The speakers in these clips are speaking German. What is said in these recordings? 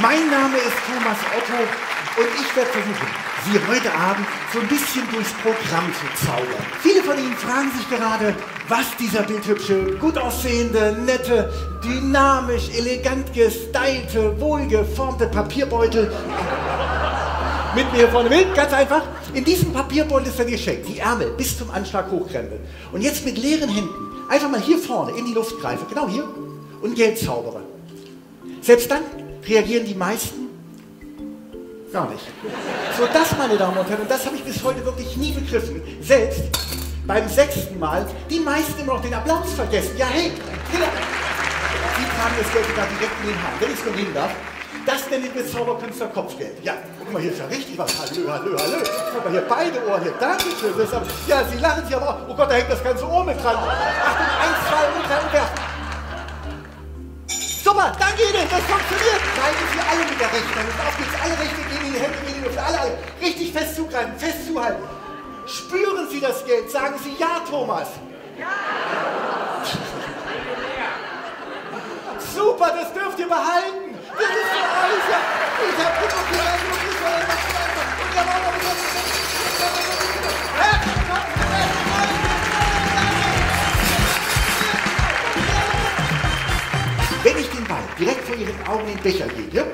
Mein Name ist Thomas Otto und ich werde versuchen, Sie heute Abend so ein bisschen durchs Programm zu zaubern. Viele von Ihnen fragen sich gerade, was dieser bildhübsche, gut aussehende, nette, dynamisch, elegant gestylte, wohlgeformte Papierbeutel mit mir vorne will. Ganz einfach. In diesem Papierbeutel ist ein Geschenk. Die Ärmel bis zum Anschlag hochkrempeln. Und jetzt mit leeren Händen einfach mal hier vorne in die Luft greife, genau hier, und Geld zaubere. Selbst dann reagieren die meisten gar nicht. So das, meine Damen und Herren, und das habe ich bis heute wirklich nie begriffen. Selbst beim sechsten Mal die meisten immer noch den Applaus vergessen. Ja, hey, Sie tragen das Geld sogar direkt in den Hand, wenn ich es nur nehmen darf. Das nennen wir Zauberkünstler Kopfgeld. Ja, guck mal, hier ist ja richtig was. Hallo, hallo, hallo. Guck mal, hier beide Ohren hier. Dankeschön. Das aber, ja, Sie lachen sich aber auch. Oh Gott, da hängt das ganze Ohr mit dran. Achtung, eins, zwei, und drei und werfen. Super, danke Ihnen, das funktioniert. Zeigen Sie alle mit der rechten. Auf geht's, alle Rechte gehen in die Hände, gehen in die. Alle, alle. Richtig fest zugreifen, fest zuhalten. Spüren Sie das Geld? Sagen Sie ja, Thomas. Ja. Super, das dürft ihr behalten. Augen in den Becher gebe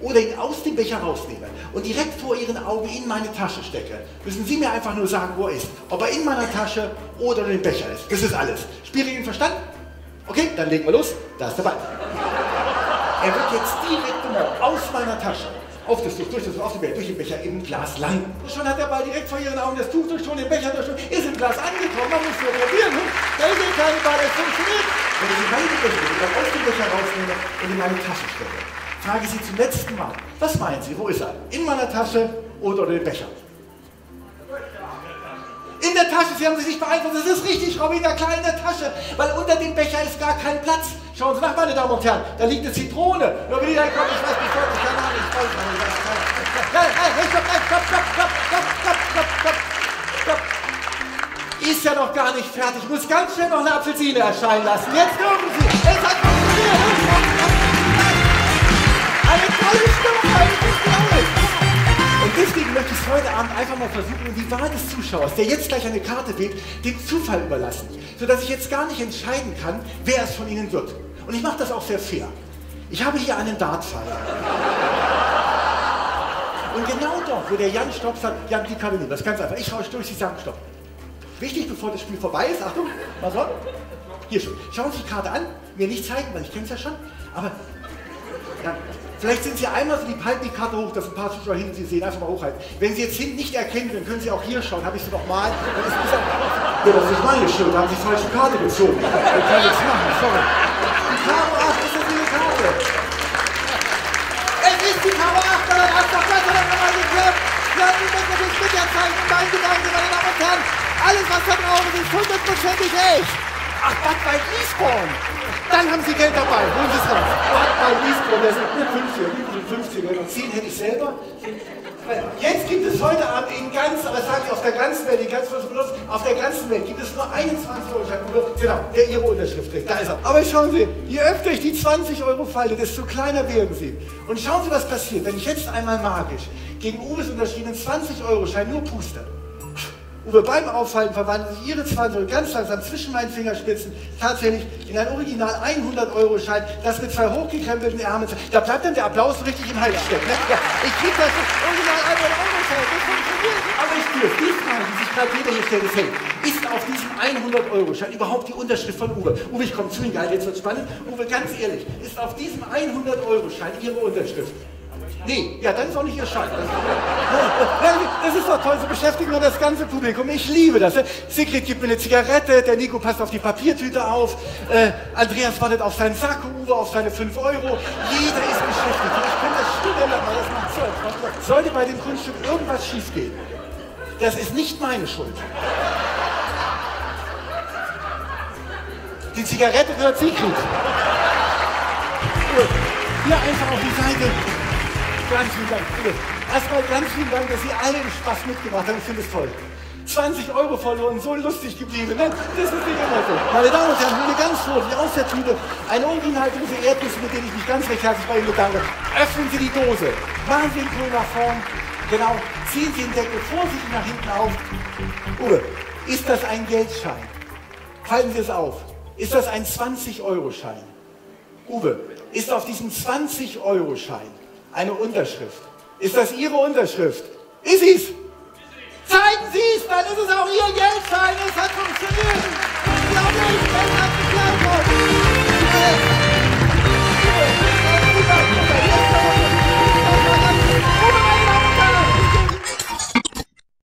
oder ihn aus dem Becher rausnehme und direkt vor Ihren Augen in meine Tasche stecke, müssen Sie mir einfach nur sagen, wo er ist. Ob er in meiner Tasche oder in dem Becher ist. Das ist alles. Ihn verstanden? Okay, dann legen wir los. Da ist der Ball. Er wird jetzt direkt genau aus meiner Tasche auf das Tuch, durch das auf die Welt, durch den Becher im Glas landen. Schon hat der Ball direkt vor ihren Augen das Tuch durch, schon den Becher durch, ist im Glas angekommen, man muss nur probieren. Hm? Da ist ein kleiner Ball, es funktioniert. Wenn ich meine Becher dann aus dem Becher rausnehme und in meine Tasche stecke, frage ich Sie zum letzten Mal, was meinen Sie, wo ist er? In meiner Tasche oder in dem Becher? In der Tasche, Sie haben sich nicht beeinflusst, das ist richtig, Robin, da klar in der Tasche, weil unter dem Becher ist gar kein Platz. Schauen Sie nach, meine Damen und Herren, da liegt eine Zitrone. Nur wie die da kommt, ich weiß nicht, ich keine Ahnung, ich weiß nicht. Nein, stopp, stopp, stopp, stopp, stopp, stopp, stopp, stopp. Ist ja noch gar nicht fertig. Ich muss ganz schnell noch eine Apfelsine erscheinen lassen. Jetzt dürfen Sie. Es hat funktioniert. Eine tolle Stimmung, eine und deswegen möchte ich es heute Abend einfach mal versuchen, die Wahl des Zuschauers, der jetzt gleich eine Karte wählt, dem Zufall überlassen. Sodass ich jetzt gar nicht entscheiden kann, wer es von Ihnen wird. Und ich mache das auch sehr fair. Ich habe hier einen Dartpfeil. Und genau dort, wo der Jan Stopp sagt, Jan, die Karte nehmen, das ist ganz einfach. Ich rausche durch, Sie sagen Stopp. Wichtig, bevor das Spiel vorbei ist, Achtung, mal so. Hier schon. Schauen Sie die Karte an, mir nicht zeigen, weil ich kenne es ja schon. Aber ja, vielleicht sind Sie einmal so lieb, halten die Karte hoch, dass ein paar Zuschauer hinten Sie sehen, einfach mal hochhalten. Wenn Sie jetzt hinten nicht erkennen, dann können Sie auch hier schauen, habe ich Sie noch mal. Das ist, ja, das ist meine Schuld, da haben Sie die falsche Karte gezogen. Ich kann nichts machen, sorry. Karo 8 ist das Ihre Karte. Es ist die Karo 8, dann hat doch besser, dann kann man nicht hören. Ja, die müssen natürlich mit der Zeit, mein Gedanke, meine Damen und Herren. Alles, was da drauf ist, hundertprozentig echt. Ach, Bad bei Eastbourne. Dann haben Sie Geld dabei. Holen Sie es raus. Bad bei Eastbourne, das sind nur 50 50 und 10 hätte ich selber. Jetzt gibt es heute Abend in ganz, aber sagen Sie auf der ganzen Welt, die ganz benutzt, auf der ganzen Welt gibt es nur 21 Euro Schein. Genau, der Ihre Unterschrift trägt. Da ist er. Aber schauen Sie, je öfter ich die 20 Euro falte, desto kleiner werden sie. Und schauen Sie, was passiert, wenn ich jetzt einmal magisch gegen Uwes unterschriebenen 20 Euro Schein nur puste. Uwe beim Auffallen verwandeln sich ihre 20 Euro ganz langsam zwischen meinen Fingerspitzen tatsächlich in ein Original 100-Euro-Schein, das mit zwei hochgekrempelten Ärmeln. Da bleibt dann der Applaus richtig im Hals stecken. Ne? Ja, ich krieg das Original 100-Euro-Schein. Das funktioniert. Aber ich spüre Die Frage, die sich gerade jeder hier stellt, ist, hey, ist auf diesem 100-Euro-Schein überhaupt die Unterschrift von Uwe? Uwe, ich komme zu Ihnen, geil, jetzt wird spannend. Uwe, ganz ehrlich, ist auf diesem 100-Euro-Schein Ihre Unterschrift? Nee, ja, dann ist auch nicht Ihr Schein. Das ist doch toll, so beschäftigen wir das ganze Publikum. Ich liebe das. Sigrid gibt mir eine Zigarette, der Nico passt auf die Papiertüte auf, äh, Andreas wartet auf seinen Sack, Uwe auf seine 5 Euro. Jeder ist beschäftigt. Ich kann das stundenlang machen, das macht so Sollte bei dem Kunststück irgendwas schiefgehen, das ist nicht meine Schuld. Die Zigarette gehört Sigrid. Hier einfach auf die Seite. Ganz vielen Dank. Erstmal ganz vielen Dank, dass Sie alle den Spaß mitgebracht haben. Ich finde es toll. 20 Euro verloren, so lustig geblieben. Ne? Das ist nicht immer so. Meine Damen und Herren, mir ganz vorsichtig aus der Tüte eine uninhaltlose Erdnüsse, mit denen ich mich ganz recht herzlich bei Ihnen bedanke. Öffnen Sie die Dose, machen Sie den Pool nach vorn, genau, ziehen Sie den Deckel vorsichtig nach hinten auf. Uwe, ist das ein Geldschein? Falten Sie es auf. Ist das ein 20-Euro-Schein? Uwe, ist auf diesem 20-Euro-Schein eine Unterschrift? Ist das Ihre Unterschrift? Ist es? Zeigen Sie es, dann ist es auch Ihr Geldschein. Es hat funktioniert. Unglaublich.